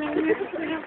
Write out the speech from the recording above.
Ben de götürüyorum.